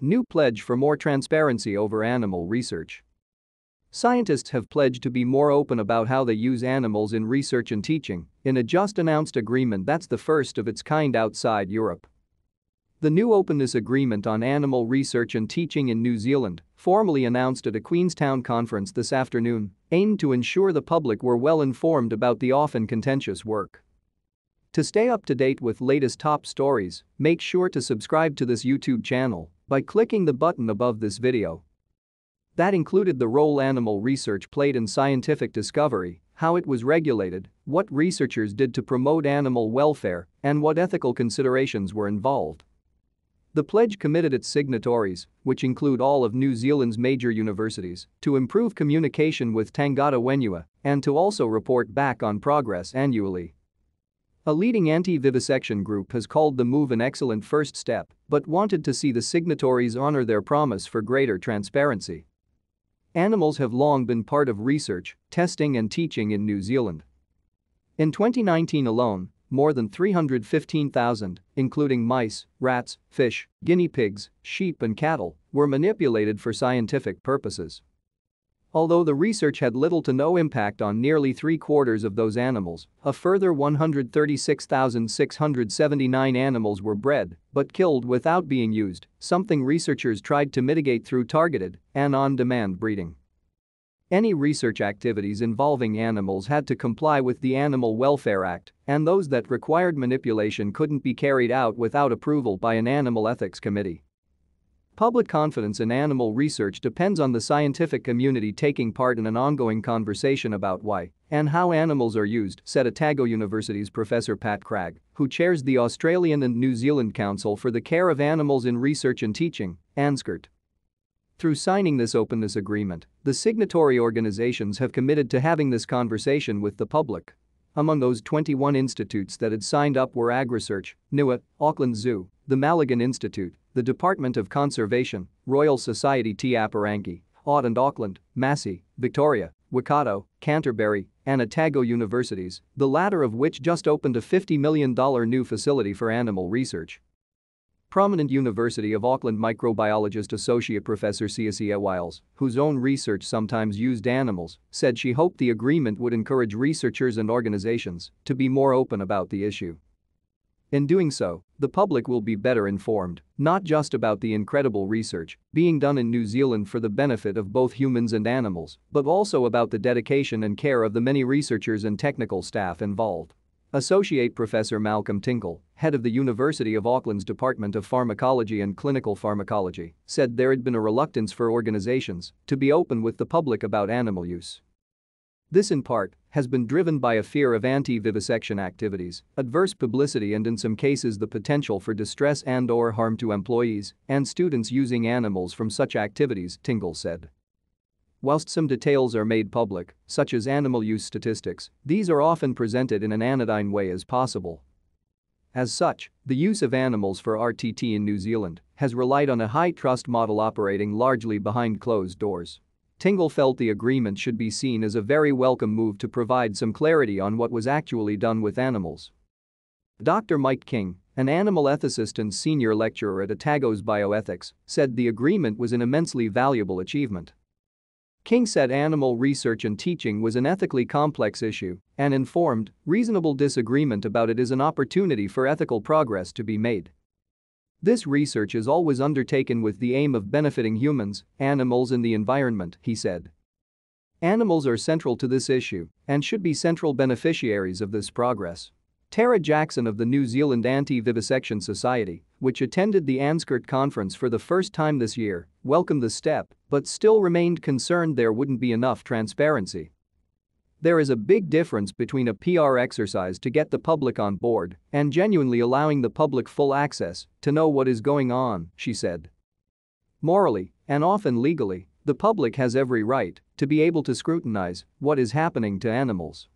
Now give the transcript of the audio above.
New pledge for more transparency over animal research. Scientists have pledged to be more open about how they use animals in research and teaching in a just announced agreement that's the first of its kind outside Europe. The new openness agreement on animal research and teaching in New Zealand, formally announced at a Queenstown conference this afternoon, aimed to ensure the public were well informed about the often contentious work. To stay up to date with latest top stories, make sure to subscribe to this YouTube channel by clicking the button above this video that included the role animal research played in scientific discovery, how it was regulated, what researchers did to promote animal welfare, and what ethical considerations were involved. The pledge committed its signatories, which include all of New Zealand's major universities, to improve communication with Tangata Whenua and to also report back on progress annually. A leading anti-vivisection group has called the move an excellent first step but wanted to see the signatories honor their promise for greater transparency. Animals have long been part of research, testing and teaching in New Zealand. In 2019 alone, more than 315,000, including mice, rats, fish, guinea pigs, sheep and cattle, were manipulated for scientific purposes. Although the research had little to no impact on nearly three-quarters of those animals, a further 136,679 animals were bred but killed without being used, something researchers tried to mitigate through targeted and on-demand breeding. Any research activities involving animals had to comply with the Animal Welfare Act, and those that required manipulation couldn't be carried out without approval by an animal ethics committee. Public confidence in animal research depends on the scientific community taking part in an ongoing conversation about why and how animals are used, said Otago University's Professor Pat Cragg, who chairs the Australian and New Zealand Council for the Care of Animals in Research and Teaching, ANZCCART. Through signing this openness agreement, the signatory organizations have committed to having this conversation with the public. Among those 21 institutes that had signed up were AgResearch, NIWA, Auckland Zoo, the Malaghan Institute, the Department of Conservation, Royal Society Te Apārangi, AUT and Auckland, Massey, Victoria, Waikato, Canterbury, and Otago universities, the latter of which just opened a $50 million new facility for animal research. Prominent University of Auckland microbiologist Associate Professor Siouxsie Wiles, whose own research sometimes used animals, said she hoped the agreement would encourage researchers and organizations to be more open about the issue. In doing so, the public will be better informed, not just about the incredible research being done in New Zealand for the benefit of both humans and animals, but also about the dedication and care of the many researchers and technical staff involved. Associate Professor Malcolm Tingle, head of the University of Auckland's Department of Pharmacology and Clinical Pharmacology, said there had been a reluctance for organizations to be open with the public about animal use. This in part has been driven by a fear of anti-vivisection activities, adverse publicity and in some cases the potential for distress and or harm to employees and students using animals from such activities, Tingle said. Whilst some details are made public, such as animal use statistics, these are often presented in an anodyne way as possible. As such, the use of animals for RTT in New Zealand has relied on a high-trust model operating largely behind closed doors. Tingle felt the agreement should be seen as a very welcome move to provide some clarity on what was actually done with animals. Dr. Mike King, an animal ethicist and senior lecturer at Otago's Bioethics, said the agreement was an immensely valuable achievement. King said animal research and teaching was an ethically complex issue and informed, reasonable disagreement about it is an opportunity for ethical progress to be made. This research is always undertaken with the aim of benefiting humans, animals and the environment, he said. Animals are central to this issue and should be central beneficiaries of this progress. Tara Jackson of the New Zealand Anti-Vivisection Society, which attended the ANZCCART conference for the first time this year, welcomed the step but still remained concerned there wouldn't be enough transparency. There is a big difference between a PR exercise to get the public on board and genuinely allowing the public full access to know what is going on, she said. Morally, and often legally, the public has every right to be able to scrutinize what is happening to animals.